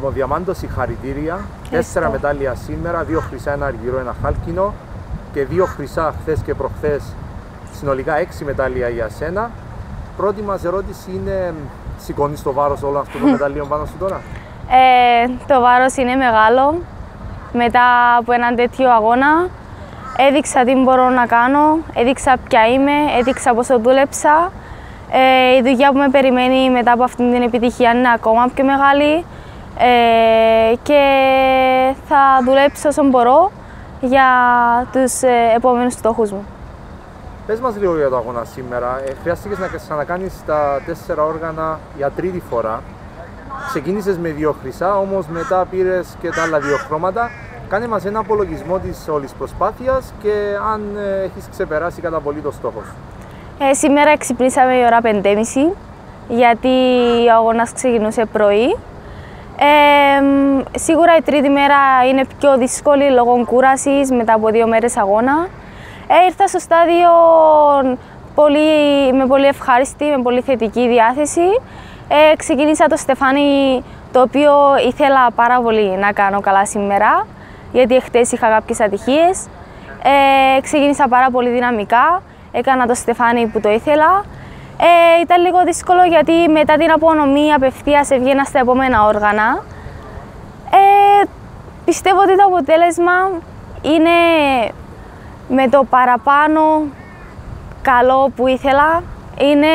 Λοιπόν, Διαμάντο, συγχαρητήρια. Τέσσερα Ευχαριστώ. μετάλλια σήμερα, δύο χρυσά, ένα αργυρό, ένα χάλκινο και δύο χρυσά χθες και προχθές. Συνολικά έξι μετάλλια για σένα. Πρώτη μας ερώτηση είναι, σηκώνεις το βάρος όλων αυτών των μεταλλίων πάνω σου τώρα; Ε, το βάρος είναι μεγάλο. Μετά από έναν τέτοιο αγώνα έδειξα τι μπορώ να κάνω, έδειξα ποια είμαι, έδειξα πόσο δούλεψα. Ε, η δουλειά που με περιμένει μετά από αυτή την επιτυχία είναι ακόμα πιο μεγάλη ε, και θα δουλέψω όσο μπορώ για τους ε, επόμενους στόχους μου. Πες μας λίγο για το αγώνα σήμερα. Ε, Χρειάστηκες να ξανακάνεις τα τέσσερα όργανα για τρίτη φορά. Ξεκίνησες με δύο χρυσά, όμως μετά πήρες και τα άλλα δύο χρώματα. Κάνε μας ένα απολογισμό της όλης προσπάθειας και αν ε, έχεις ξεπεράσει κατά πολύ το στόχος σου. Ε, σήμερα ξυπνήσαμε η ώρα 5.30 γιατί ο αγώνας ξεκινούσε πρωί. Ε, μ, σίγουρα η τρίτη μέρα είναι πιο δύσκολη λόγω κούρασης μετά από δύο μέρες αγώνα. Ε, ήρθα στο στάδιο πολύ, με πολύ ευχάριστη, με πολύ θετική διάθεση. Ε, ξεκίνησα το στεφάνι το οποίο ήθελα πάρα πολύ να κάνω καλά σήμερα γιατί εχθές είχα κάποιες ατυχίες. Ε, ξεκίνησα πάρα πολύ δυναμικά, έκανα το στεφάνι που το ήθελα. Ε, ήταν λίγο δύσκολο γιατί μετά την απονομή απευθείας έβγαινα στα επόμενα όργανα. Ε, πιστεύω ότι το αποτέλεσμα είναι με το παραπάνω καλό που ήθελα. Είναι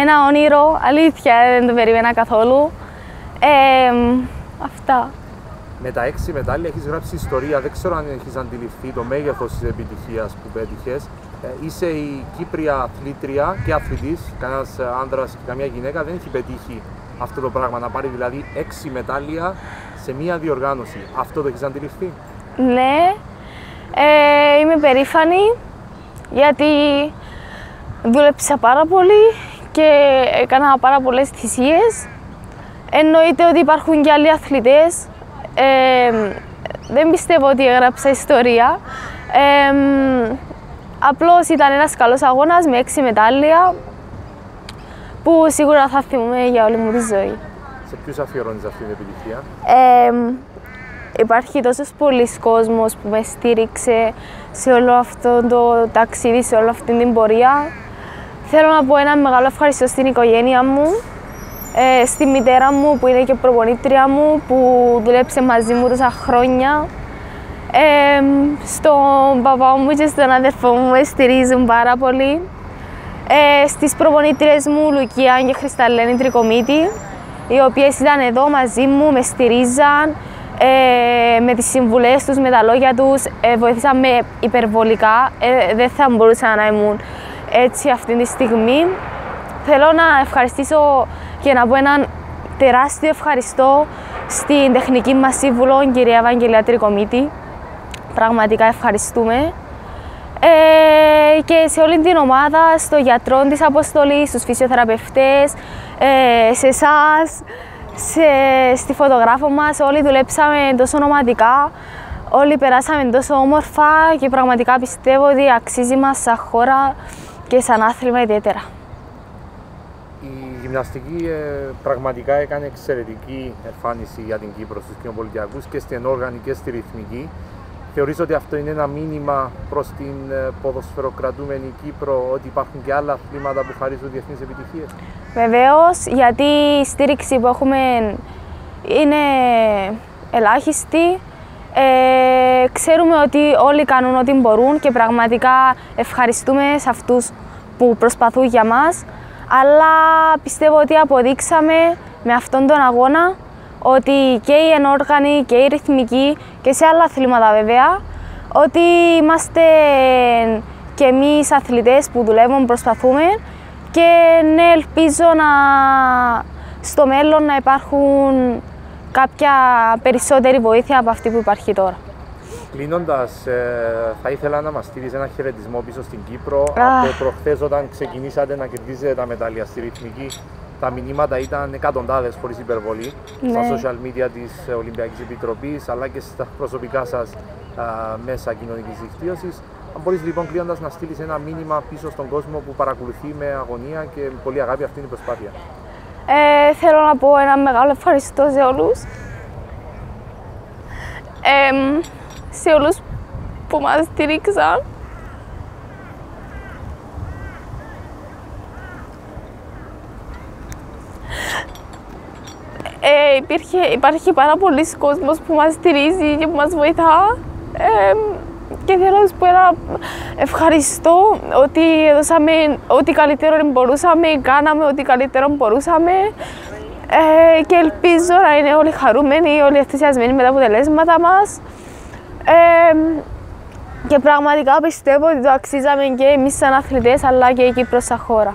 ένα όνειρο, αλήθεια, δεν το περίμενα καθόλου. Ε, αυτά. Με τα έξι μετάλλια έχεις γράψει ιστορία. Δεν ξέρω αν έχεις αντιληφθεί το μέγεθος της επιτυχίας που πέτυχες. Είσαι η Κύπρια αθλήτρια και αθλητής. Κανένας άνδρας και καμία γυναίκα δεν έχει πετύχει αυτό το πράγμα. Να πάρει δηλαδή έξι μετάλλια σε μία διοργάνωση. Αυτό το έχεις αντιληφθεί; Ναι, ε, είμαι περήφανη γιατί δούλεψα πάρα πολύ και έκανα πάρα πολλές θυσίες. Εννοείται ότι υπάρχουν και άλλοι αθλητές. Ε, δεν πιστεύω ότι έγραψα ιστορία. Ε, απλώς ήταν ένας καλός αγώνας με έξι μετάλλια που σίγουρα θα θυμούμαι για όλη μου τη ζωή. Σε ποιους αφιερώνεις αυτή την επιτυχία, Ε, υπάρχει τόσος πολλής κόσμος που με στήριξε σε όλο αυτό το ταξίδι, σε όλη αυτή την πορεία. Θέλω να πω ένα μεγάλο ευχαριστώ στην οικογένεια μου, ε, στη μητέρα μου που είναι και προπονήτρια μου, που δουλέψε μαζί μου τόσα χρόνια. Ε, στον παπά μου και στον αδερφό μου με στηρίζουν πάρα πολύ. Ε, στις προπονήτριες μου, Λουκία και Χρισταλένη Τρικομίτη, οι οποίες ήταν εδώ μαζί μου, με στηρίζαν, ε, με τις συμβουλές τους, με τα λόγια τους, ε, βοήθησαν με υπερβολικά. Ε, δεν θα μπορούσα να ήμουν έτσι αυτή τη στιγμή. Θέλω να ευχαριστήσω και να πω έναν τεράστιο ευχαριστώ στην τεχνική μας σύμβουλο, κυρία Ευαγγελία Τρικομίτη. Πραγματικά ευχαριστούμε. Ε, και σε όλη την ομάδα, στο γιατρό της αποστολής, στους φυσιοθεραπευτές, ε, σε εσάς, στη φωτογράφο μας, όλοι δουλέψαμε τόσο ονοματικά, όλοι περάσαμε τόσο όμορφα και πραγματικά πιστεύω ότι αξίζει μας σαν χώρα και σαν άθλημα ιδιαίτερα. Η γυμναστική ε, πραγματικά έκανε εξαιρετική εμφάνιση για την Κύπρο στους κοινοπολιτιακούς και στην ενόργανη και στη ρυθμική. Θεωρείς ότι αυτό είναι ένα μήνυμα προς την ε, ποδοσφαιροκρατούμενη Κύπρο ότι υπάρχουν και άλλα αθλήματα που χαρίζουν διεθνείς επιτυχίες; Βεβαίως, γιατί η στήριξη που έχουμε είναι ελάχιστη. Ε, ξέρουμε ότι όλοι κάνουν ό,τι μπορούν και πραγματικά ευχαριστούμε σε αυτούς που προσπαθούν για μας. Αλλά πιστεύω ότι αποδείξαμε με αυτόν τον αγώνα ότι και η ενόργανη και η ρυθμική και σε άλλα αθλήματα βέβαια ότι είμαστε και εμείς αθλητές που δουλεύουμε, προσπαθούμε και ναι, ελπίζω να στο μέλλον να υπάρχουν κάποια περισσότερη βοήθεια από αυτή που υπάρχει τώρα. Κλείνοντας, θα ήθελα να μας στείλεις ένα χαιρετισμό πίσω στην Κύπρο. Α. Από προχθές, όταν ξεκινήσατε να κερδίζετε τα μετάλλια στη ρυθμική, τα μηνύματα ήταν εκατοντάδες χωρίς υπερβολή στα Ναι. social media της Ολυμπιακής Επιτροπής αλλά και στα προσωπικά σας μέσα κοινωνικής δικτύωσης. Αν μπορείς λοιπόν κλείνοντας να στείλεις ένα μήνυμα πίσω στον κόσμο που παρακολουθεί με αγωνία και πολύ αγάπη αυτή την προσπάθεια. Ε, θέλω να πω ένα μεγάλο ευχαριστώ σε όλους Ε, σε όλους που μας στηρίξαν. Ε, υπήρχε, υπάρχει πάρα πολλοί κόσμος που μας στηρίζει και που μας βοηθά. Ε, και θέλω να σου πω ένα ευχαριστώ ότι έδωσαμε ό,τι καλύτερο μπορούσαμε, κάναμε ό,τι καλύτερο μπορούσαμε ε, και ελπίζω να είναι όλοι χαρούμενοι, όλοι ενθουσιασμένοι με τα αποτελέσματα μας. Ε, και πραγματικά πιστεύω ότι το αξίζαμε και εμείς σαν αθλητές αλλά και η Κύπρος σαν χώρα.